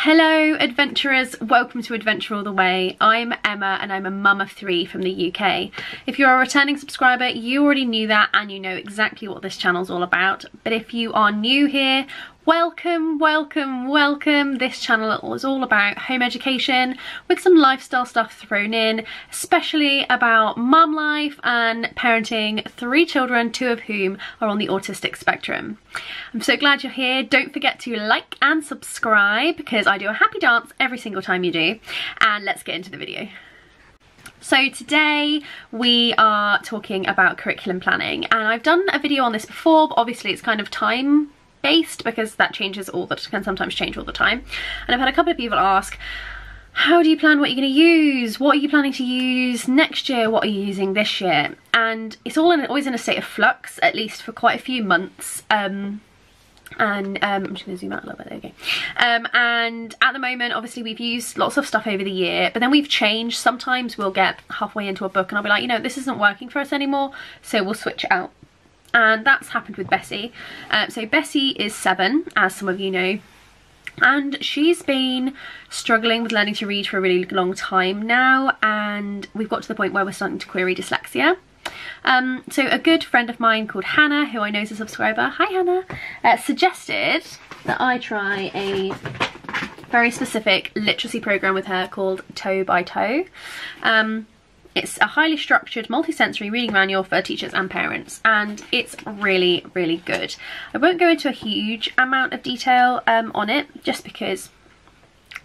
Hello adventurers, welcome to Adventure All The Way. I'm Emma and I'm a mum of three from the UK. If you're a returning subscriber, you already knew that and you know exactly what this channel's all about. But if you are new here, Welcome, welcome, welcome. This channel is all about home education with some lifestyle stuff thrown in, especially about mum life and parenting three children, two of whom are on the autistic spectrum. I'm so glad you're here. Don't forget to like and subscribe because I do a happy dance every single time you do. And let's get into the video. So today we are talking about curriculum planning and I've done a video on this before but obviously it's kind of time because that changes all that can sometimes change all the time. And I've had a couple of people ask, how do you plan what you're going to use? What are you planning to use next year? What are you using this year? And it's all in, always in a state of flux, at least for quite a few months. Um, and um, I'm just going to zoom out a little bit, okay. Um, and at the moment, obviously we've used lots of stuff over the year, but then we've changed. Sometimes we'll get halfway into a book and I'll be like, you know, this isn't working for us anymore, so we'll switch it out and that's happened with Bessie. Uh, so Bessie is seven, as some of you know, and she's been struggling with learning to read for a really long time now and we've got to the point where we're starting to query dyslexia. Um, so a good friend of mine called Hannah, who I know is a subscriber, hi Hannah, uh, suggested that I try a very specific literacy program with her called Toe by Toe. Um, it's a highly structured, multi-sensory reading manual for teachers and parents, and it's really, really good. I won't go into a huge amount of detail um, on it, just because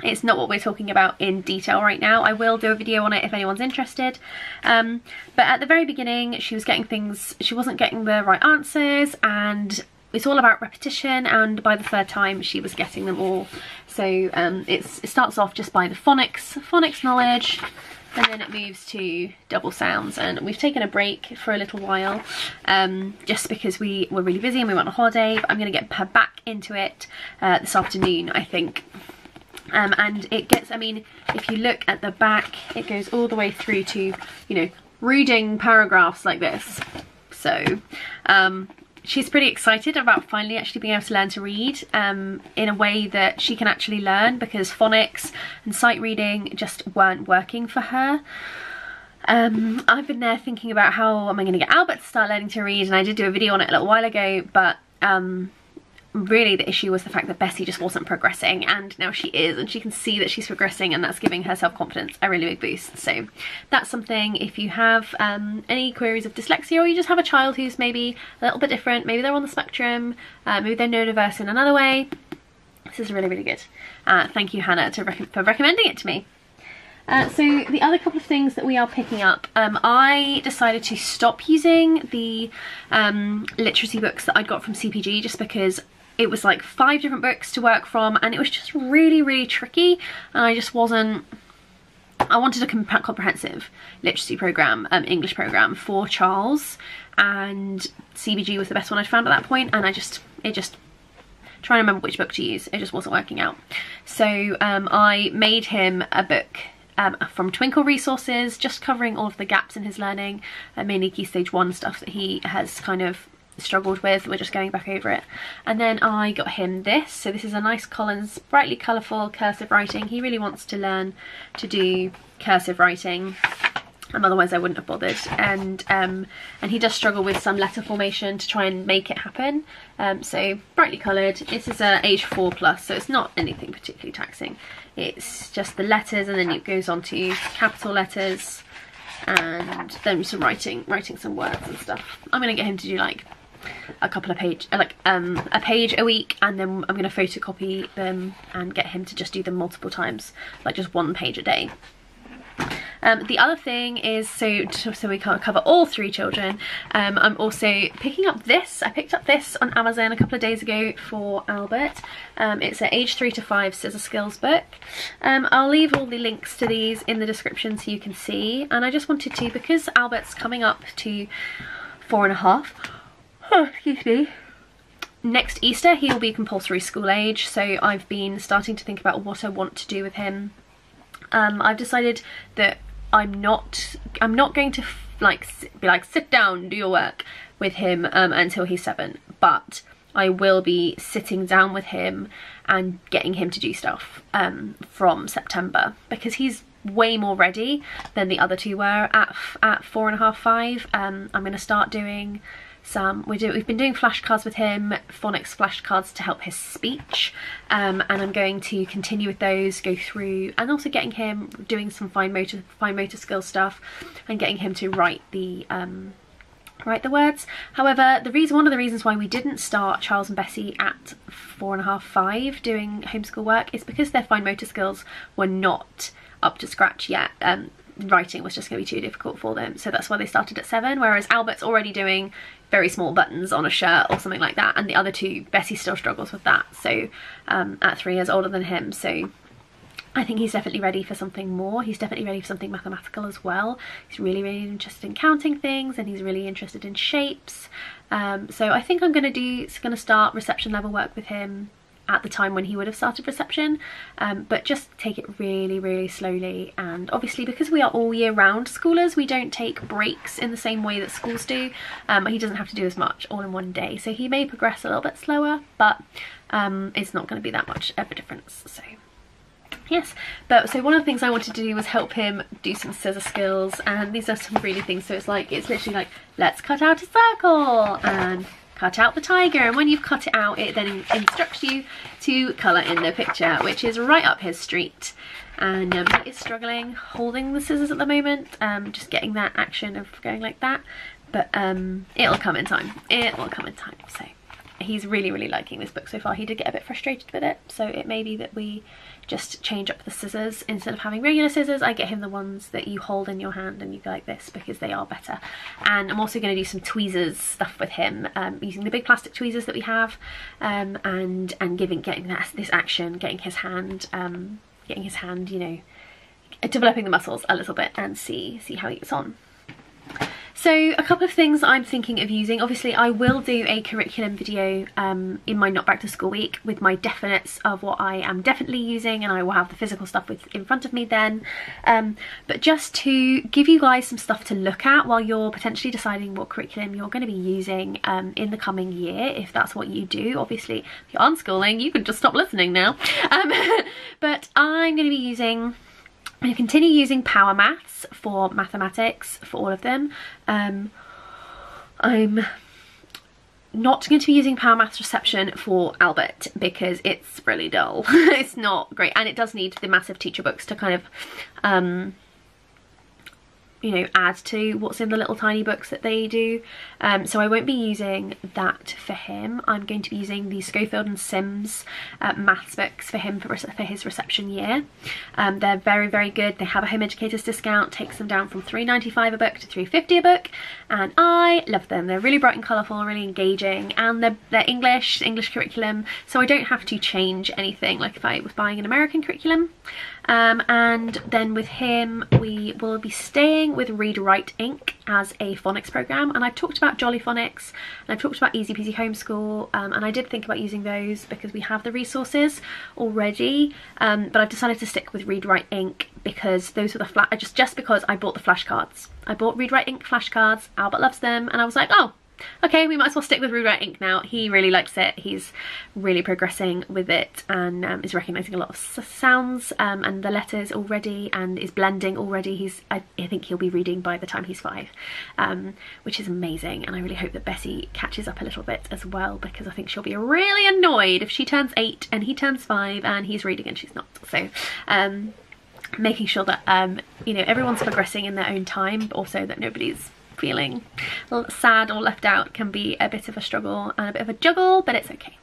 it's not what we're talking about in detail right now. I will do a video on it if anyone's interested. Um, but at the very beginning, she was getting things, she wasn't getting the right answers and it's all about repetition and by the third time she was getting them all. So um, it starts off just by the phonics, phonics knowledge, and then it moves to double sounds. And we've taken a break for a little while um, just because we were really busy and we went on holiday but I'm going to get her back into it uh, this afternoon I think. Um, and it gets I mean if you look at the back it goes all the way through to you know reading paragraphs like this. So um, she's pretty excited about finally actually being able to learn to read um, in a way that she can actually learn because phonics and sight reading just weren't working for her. Um, I've been there thinking about how am I going to get Albert to start learning to read and I did do a video on it a little while ago but um, really the issue was the fact that Bessie just wasn't progressing and now she is and she can see that she's progressing and that's giving her self-confidence a really big boost. So that's something if you have um, any queries of dyslexia or you just have a child who's maybe a little bit different maybe they're on the spectrum uh, maybe they're neurodiverse in another way this is really really good. Uh, thank you Hannah rec for recommending it to me. Uh, so the other couple of things that we are picking up, um, I decided to stop using the um, literacy books that I'd got from CPG just because it was like five different books to work from and it was just really really tricky and I just wasn't I wanted a comp comprehensive literacy program, um, English program for Charles and CBG was the best one I'd found at that point and I just, it just, trying to remember which book to use, it just wasn't working out. So um, I made him a book um, from Twinkl Resources, just covering all of the gaps in his learning, uh, mainly Key Stage 1 stuff that he has kind of struggled with. We're just going back over it. And then I got him this. So this is a nice Collins, brightly colourful cursive writing. He really wants to learn to do cursive writing. Um, otherwise I wouldn't have bothered and um, and he does struggle with some letter formation to try and make it happen um, so brightly coloured this is a age 4 plus so it's not anything particularly taxing it's just the letters and then it goes on to capital letters and then some writing writing some words and stuff I'm gonna get him to do like a couple of page like um a page a week and then I'm going to photocopy them and get him to just do them multiple times like just one page a day um, the other thing is, so so we can't cover all three children, um, I'm also picking up this. I picked up this on Amazon a couple of days ago for Albert. Um, it's an age 3 to 5 scissor skills book. Um, I'll leave all the links to these in the description so you can see. And I just wanted to, because Albert's coming up to four and a half, oh, excuse me, next Easter he will be compulsory school age so I've been starting to think about what I want to do with him. Um, I've decided that I'm not I'm not going to like be like sit down do your work with him um, until he's seven but I will be sitting down with him and getting him to do stuff um, from September because he's way more ready than the other two were at at four and a half five um i'm going to start doing some we do we've been doing flashcards with him phonics flashcards to help his speech um, and i'm going to continue with those go through and also getting him doing some fine motor fine motor skill stuff and getting him to write the um, write the words. However, the reason one of the reasons why we didn't start Charles and Bessie at four and a half, five doing homeschool work is because their fine motor skills were not up to scratch yet. Um, writing was just going to be too difficult for them, so that's why they started at seven. Whereas Albert's already doing very small buttons on a shirt or something like that, and the other two, Bessie still struggles with that. So um, at three years older than him, so I think he's definitely ready for something more. He's definitely ready for something mathematical as well. He's really, really interested in counting things and he's really interested in shapes. Um, so I think I'm going to do, going to start reception level work with him at the time when he would have started reception. Um, but just take it really really slowly. And obviously because we are all year round schoolers we don't take breaks in the same way that schools do. Um, he doesn't have to do as much all in one day. So he may progress a little bit slower but um, it's not going to be that much of a difference. So yes. But so one of the things I wanted to do was help him do some scissor skills. And these are some really things. So it's like it's literally like let's cut out a circle. And cut out the tiger. And when you've cut it out it then instructs you to colour in the picture which is right up his street. And um, he is struggling holding the scissors at the moment um, just getting that action of going like that. But um, it'll come in time. It will come in time so he's really really liking this book so far he did get a bit frustrated with it so it may be that we just change up the scissors. Instead of having regular scissors, I get him the ones that you hold in your hand and you go like this because they are better. And I'm also going to do some tweezers stuff with him um, using the big plastic tweezers that we have um, and and giving getting that, this action, getting his hand, um, getting his hand, you know, developing the muscles a little bit and see see how he gets on. So a couple of things I'm thinking of using. Obviously I will do a curriculum video um, in my not back to school week with my definites of what I am definitely using and I will have the physical stuff with in front of me then. Um, but just to give you guys some stuff to look at while you're potentially deciding what curriculum you're going to be using um, in the coming year if that's what you do. Obviously if you're unschooling you can just stop listening now. Um, but I'm going to be using To continue using Power Maths for mathematics for all of them. Um, I'm not going to be using Power Maths Reception for Albert because it's really dull. it's not great and it does need the massive teacher books to kind of um, you know add to what's in the little tiny books that they do. Um, so I won't be using that for him. I'm going to be using the Schofield and Sims uh, maths books for him for, for his reception year. Um, they're very very good. They have a home educators discount takes them down from 3.95 a book to 3.50 a book. And I love them. They're really bright and colourful really engaging and they're, they're English English curriculum. So I don't have to change anything. Like if I was buying an American curriculum um, and then with him we will be staying with Read Write Inc. as a phonics program. And I've talked about Jolly Phonics and I've talked about Easy Peasy Homeschool um, and I did think about using those because we have the resources already. Um, but I've decided to stick with Read Write Inc. because those were the flash just just because I bought the flashcards. I bought Read Write Inc. flashcards. Albert loves them. And I was like oh okay, we might as well stick with Write Inc now. He really likes it. He's really progressing with it and um, is recognising a lot of sounds um, and the letters already and is blending already. He's, I, I think he'll be reading by the time he's five, um, which is amazing. And I really hope that Bessie catches up a little bit as well because I think she'll be really annoyed if she turns eight and he turns five and he's reading and she's not. So, um, making sure that um, you know everyone's progressing in their own time but also that nobody's feeling sad or left out can be a bit of a struggle and a bit of a juggle, but it's okay.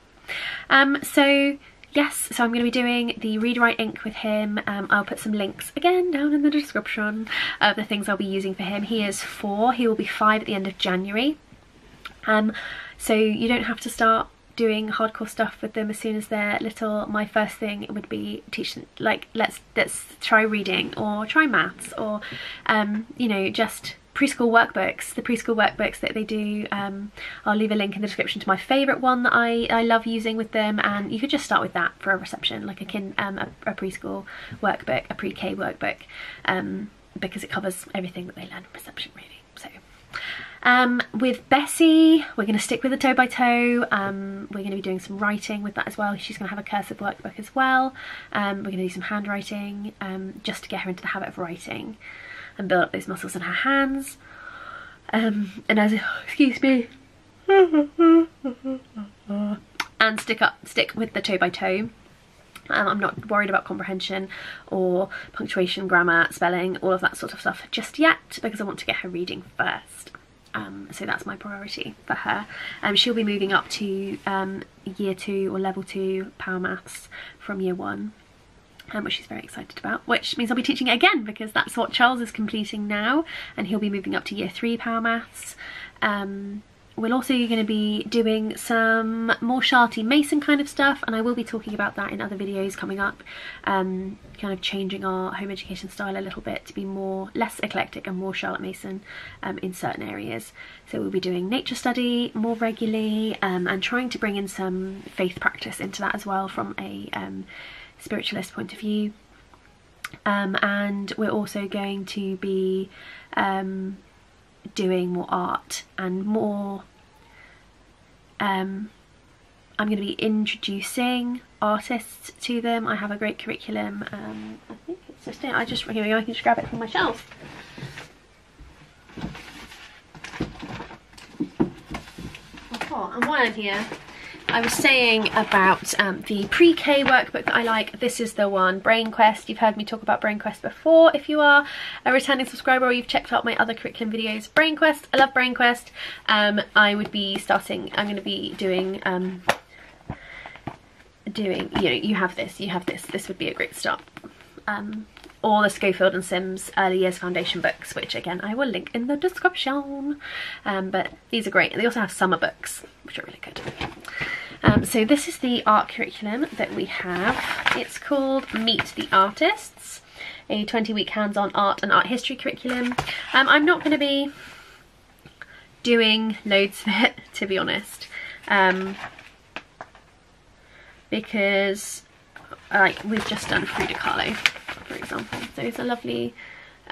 Um, so yes, so I'm going to be doing the Read Write Inc with him. Um, I'll put some links again down in the description of the things I'll be using for him. He is four, he will be five at the end of January. Um, so you don't have to start doing hardcore stuff with them as soon as they're little my first thing would be teaching like let's let's try reading or try maths or um you know just preschool workbooks, the preschool workbooks that they do. Um, I'll leave a link in the description to my favourite one that I, I love using with them and you could just start with that for a reception, like a, kin, um, a, a preschool workbook, a pre-K workbook, um, because it covers everything that they learn in reception really. So Um, with Bessie, we're going to stick with the toe by toe. Um, we're going to be doing some writing with that as well. She's going to have a cursive workbook as well. Um, we're going to do some handwriting um, just to get her into the habit of writing and build up those muscles in her hands. Um, and as, excuse me, and stick up, stick with the toe by toe. Um, I'm not worried about comprehension or punctuation, grammar, spelling, all of that sort of stuff just yet because I want to get her reading first. Um, so that's my priority for her. Um, she'll be moving up to um, year two or level two power maths from year one. Um, which she's very excited about, which means I'll be teaching it again because that's what Charles is completing now and he'll be moving up to year three power maths. Um, we're also going to be doing some more Charlotte Mason kind of stuff and I will be talking about that in other videos coming up um, kind of changing our home education style a little bit to be more less eclectic and more Charlotte Mason um, in certain areas so we'll be doing nature study more regularly um, and trying to bring in some faith practice into that as well from a um, spiritualist point of view um, and we're also going to be um, doing more art and more um, I'm going to be introducing artists to them. I have a great curriculum. Um, I think it's just it I just here we go. I can just grab it from my shelf. Oh, and while I'm here, I was saying about um, the pre-K workbook that I like. This is the one, Brain Quest. You've heard me talk about Brain Quest before. If you are a returning subscriber or you've checked out my other curriculum videos, Brain Quest, I love Brain Quest. Um, I would be starting, I'm going to be doing, um, doing, you know, you have this, you have this. This would be a great start. Um, or the Schofield and Sims Early Years Foundation books, which again I will link in the description. Um, but these are great. They also have summer books, which are really good. Um, so this is the art curriculum that we have. It's called Meet the Artists, a 20 week hands-on art and art history curriculum. Um, I'm not going to be doing loads of it, to be honest, um, because like we've just done Frida Kahlo, example. So it's a lovely,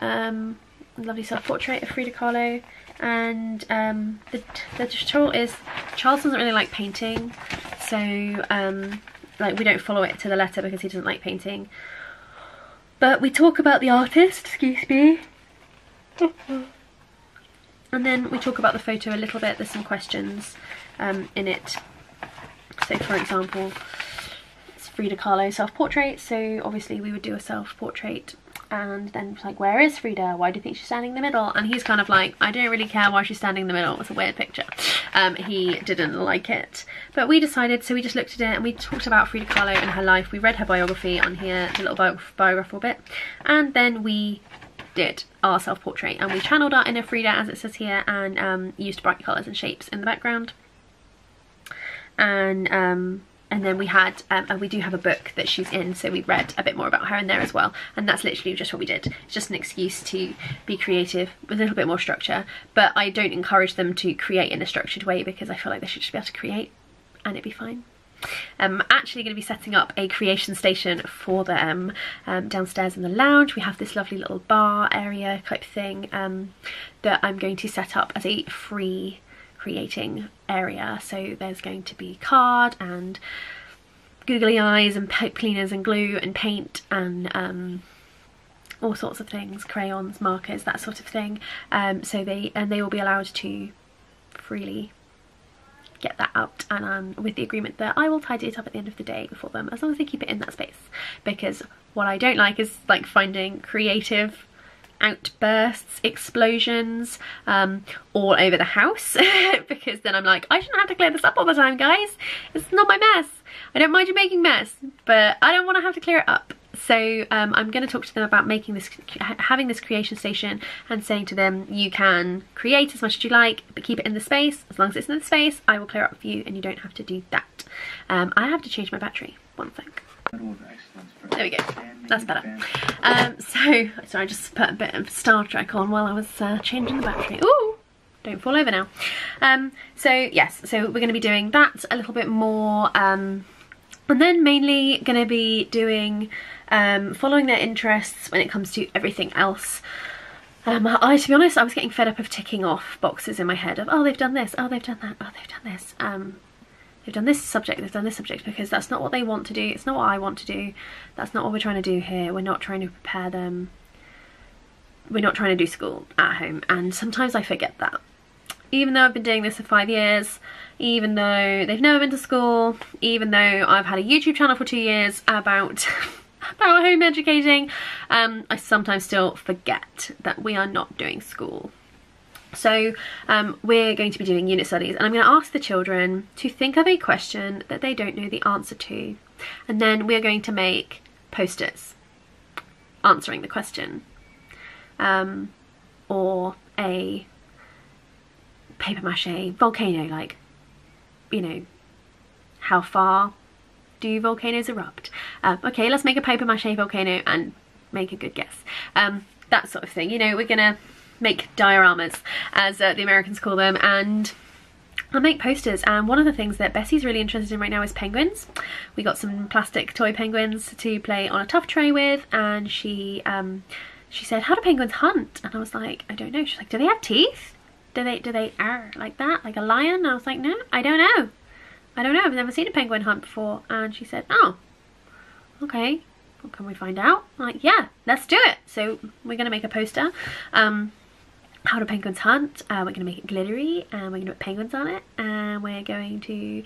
um, lovely self-portrait of Frida Kahlo. And um, the, the tutorial is Charles doesn't really like painting. So um, like we don't follow it to the letter because he doesn't like painting. But we talk about the artist excuse me. And then we talk about the photo a little bit. There's some questions um, in it. So for example Frida Kahlo self-portrait so obviously we would do a self-portrait and then like where is Frida? Why do you think she's standing in the middle? And he's kind of like I don't really care why she's standing in the middle it's a weird picture. Um, he didn't like it. But we decided so we just looked at it and we talked about Frida Kahlo and her life. We read her biography on here the little bi biographical bit. And then we did our self-portrait and we channeled our inner Frida as it says here and um, used bright colours and shapes in the background. And um, and then we had um, and we do have a book that she's in so we read a bit more about her in there as well. And that's literally just what we did. It's just an excuse to be creative with a little bit more structure but I don't encourage them to create in a structured way because I feel like they should just be able to create and it'd be fine. I'm actually going to be setting up a creation station for them um, downstairs in the lounge. We have this lovely little bar area type thing um, that I'm going to set up as a free creating area. So there's going to be card and googly eyes and pipe cleaners and glue and paint and um, all sorts of things, crayons, markers, that sort of thing. Um, so they and they will be allowed to freely get that out and um, with the agreement that I will tidy it up at the end of the day for them as long as they keep it in that space because what I don't like is like finding creative outbursts, explosions um, all over the house because then I'm like, I shouldn't have to clear this up all the time, guys. It's not my mess. I don't mind you making mess, but I don't want to have to clear it up. So um, I'm going to talk to them about making this, having this creation station and saying to them, you can create as much as you like, but keep it in the space. As long as it's in the space, I will clear up for you and you don't have to do that. Um, I have to change my battery. One sec. There we go. That's better. Um, so, sorry, I just put a bit of Star Trek on while I was uh, changing the battery. Ooh! Don't fall over now. Um, so, yes, so we're going to be doing that a little bit more. Um, and then mainly going to be doing, um, following their interests when it comes to everything else. Um, I, to be honest, I was getting fed up of ticking off boxes in my head of, oh, they've done this, oh, they've done that, oh, they've done this. They've done this subject, they've done this subject, because that's not what they want to do. It's not what I want to do. That's not what we're trying to do here. We're not trying to prepare them. We're not trying to do school at home. And sometimes I forget that. Even though I've been doing this for five years, even though they've never been to school, even though I've had a YouTube channel for two years about about home educating, um, I sometimes still forget that we are not doing school. So um, we're going to be doing unit studies and I'm going to ask the children to think of a question that they don't know the answer to and then we're going to make posters answering the question um, or a paper mache volcano like you know how far do volcanoes erupt? Um, okay, let's make a paper mache volcano and make a good guess. Um, that sort of thing. You know, we're gonna make dioramas, as uh, the Americans call them, and I'll make posters and one of the things that Bessie's really interested in right now is penguins. We got some plastic toy penguins to play on a tough tray with and she um, she said, how do penguins hunt? And I was like, I don't know. She's like, do they have teeth? Do they, do they, are like that, like a lion? And I was like, no, I don't know. I don't know, I've never seen a penguin hunt before. And she said, oh, okay, well, can we find out? Like, yeah, let's do it. So we're going to make a poster. Um, how do penguins hunt? Uh, we're going to make it glittery and we're going to put penguins on it and we're going to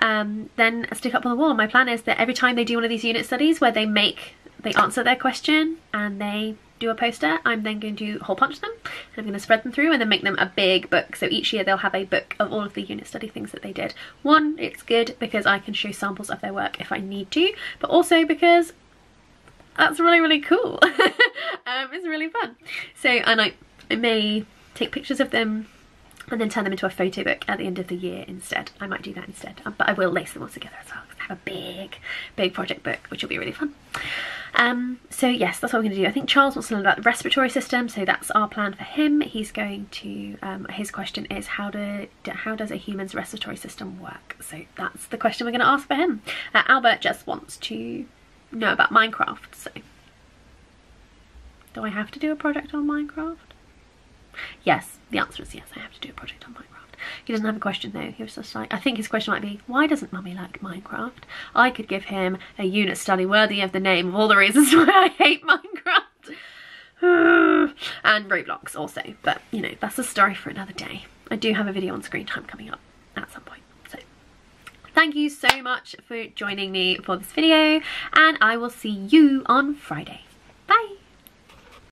um, then stick up on the wall. My plan is that every time they do one of these unit studies where they make, they answer their question and they do a poster, I'm then going to hole punch them and I'm going to spread them through and then make them a big book. So each year they'll have a book of all of the unit study things that they did. One, it's good because I can show samples of their work if I need to, but also because that's really, really cool. um, it's really fun. So, and I, I may take pictures of them and then turn them into a photo book at the end of the year instead. I might do that instead, um, but I will lace them all together as well I have a big, big project book, which will be really fun. Um, so yes, that's what we're going to do. I think Charles wants to learn about the respiratory system, so that's our plan for him. He's going to, um, his question is how do, how does a human's respiratory system work? So that's the question we're going to ask for him. Uh, Albert just wants to know about Minecraft, so do I have to do a project on Minecraft? Yes, the answer is yes, I have to do a project on Minecraft. He doesn't have a question though. He was just like, I think his question might be, why doesn't mummy like Minecraft? I could give him a unit study worthy of the name of all the reasons why I hate Minecraft. and Roblox also, but you know, that's a story for another day. I do have a video on screen time coming up at some point. So thank you so much for joining me for this video and I will see you on Friday.